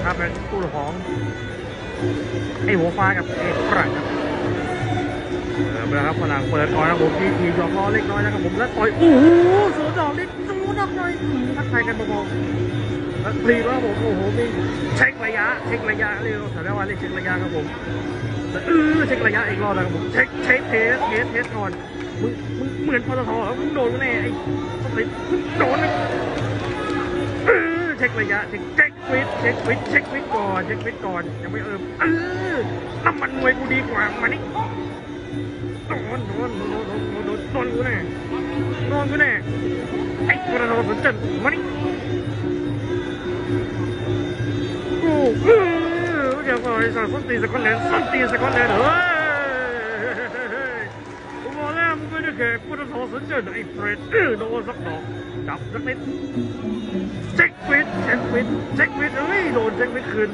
นะครับ เป็นคู่ของไอ้หัวฟ้ากับไอ้ฝรั่งครับเริ่มแล้วครับฝรั่งเปิดก่อนนะครับผมทีทียอมล้อเล็กน้อยนะครับผมแล้วต่อยโอ้โหสูดดอกนี่สูดดอกหน่อยทักทายกันเบาๆแล้วพลีแล้วครับผมโอ้โหมีเช็คระยะเช็คระยะเรียกสารวัตรเรียกเช็คระยะครับผมเออเช็คระยะอีกรอบนะครับผมเช็คเช็ค test test test ก่อนมึงมึงเหมือนปตทเหรอมึงโดนแน่ไอ้ต้องไปมึงโดนเออเช็คระยะเช็คเช็ค ฟิตเช็คฟิตเช็คฟิตก่อนเช็คฟิตก่อนยังไม่เอิมเออน้ำมันมวยกูดีกว่ามานี่โดนโดนโดนโดนโดนโดนโดนกูแน่โดนกูแน่ไอ้กระโดดสนจนมานี่กูเออเดี๋ยวก่อนไอ้สัตว์ส้นตีนสกอตแลนด์ส้นตีนสกอตแลนด์เฮ้ยกูบอกแล้วมึงไม่ได้แข่กูจะโทรสนจนไอ้เฟรดเออโดนสักดอกจับสักนิดเช็คฟิต ช็ควิทเช็ควิทเอ้ยโดนเช็ควิทคืน